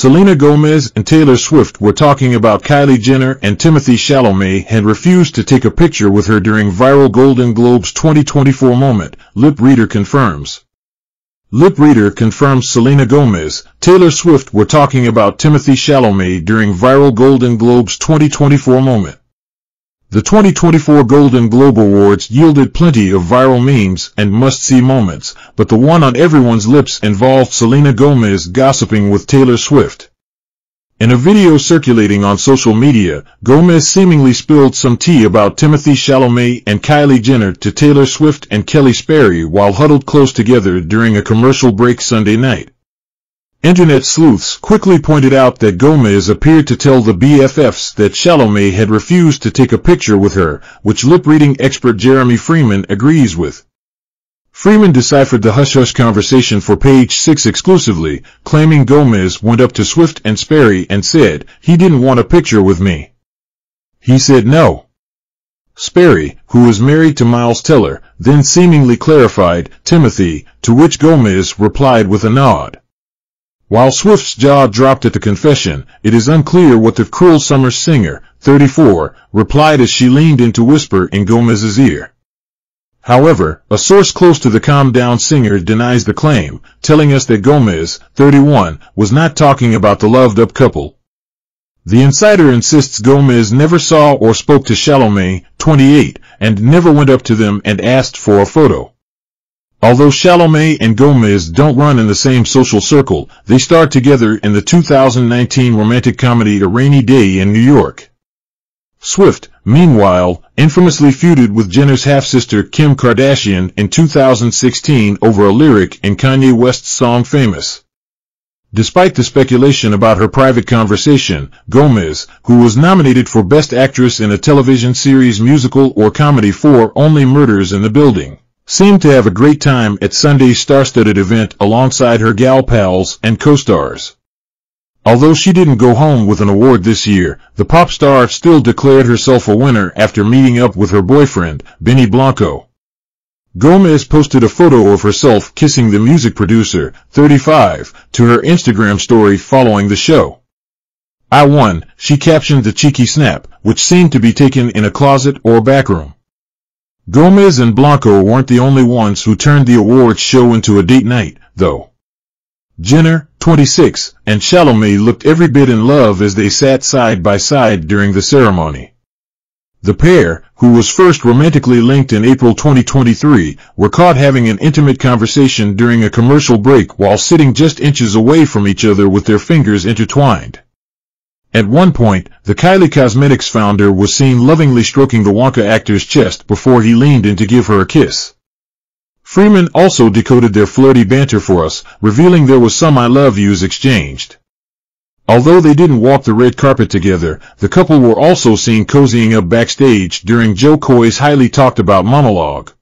Selena Gomez and Taylor Swift were talking about Kylie Jenner and Timothée Chalamet had refused to take a picture with her during viral Golden Globes 2024 moment, Lip Reader confirms. Lip Reader confirms Selena Gomez, Taylor Swift were talking about Timothée Chalamet during viral Golden Globes 2024 moment. The 2024 Golden Globe Awards yielded plenty of viral memes and must-see moments, but the one on everyone's lips involved Selena Gomez gossiping with Taylor Swift. In a video circulating on social media, Gomez seemingly spilled some tea about Timothée Chalamet and Kylie Jenner to Taylor Swift and Keleigh Sperry while huddled close together during a commercial break Sunday night. Internet sleuths quickly pointed out that Gomez appeared to tell the BFFs that Chalamet had refused to take a picture with her, which lip-reading expert Jeremy Freeman agrees with. Freeman deciphered the hush-hush conversation for page 6 exclusively, claiming Gomez went up to Swift and Sperry and said, he didn't want a picture with me. He said no. Sperry, who was married to Miles Teller, then seemingly clarified, Timothy, to which Gomez replied with a nod. While Swift's jaw dropped at the confession, it is unclear what the Cruel Summer singer, 34, replied as she leaned in to whisper in Gomez's ear. However, a source close to the calm-down singer denies the claim, telling us that Gomez, 31, was not talking about the loved-up couple. The insider insists Gomez never saw or spoke to Chalamet, 28, and never went up to them and asked for a photo. Although Chalamet and Gomez don't run in the same social circle, they starred together in the 2019 romantic comedy A Rainy Day in New York. Swift, meanwhile, infamously feuded with Jenner's half-sister Kim Kardashian in 2016 over a lyric in Kanye West's song Famous. Despite the speculation about her private conversation, Gomez, who was nominated for Best Actress in a television series musical or comedy for Only Murders in the Building, seemed to have a great time at Sunday's star-studded event alongside her gal pals and co-stars. Although she didn't go home with an award this year, the pop star still declared herself a winner after meeting up with her boyfriend, Benny Blanco. Gomez posted a photo of herself kissing the music producer, 35, to her Instagram story following the show. I won, she captioned the cheeky snap, which seemed to be taken in a closet or backroom. Gomez and Blanco weren't the only ones who turned the awards show into a date night, though. Jenner, 26, and Chalamet looked every bit in love as they sat side by side during the ceremony. The pair, who was first romantically linked in April 2023, were caught having an intimate conversation during a commercial break while sitting just inches away from each other with their fingers intertwined. At one point, the Kylie Cosmetics founder was seen lovingly stroking the Wonka actor's chest before he leaned in to give her a kiss. Freeman also decoded their flirty banter for us, revealing there was some I love yous exchanged. Although they didn't walk the red carpet together, the couple were also seen cozying up backstage during Jo Koy's highly talked about monologue.